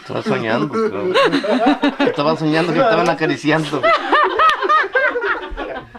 Estaba soñando. bro. Estaba soñando que estaban acariciando.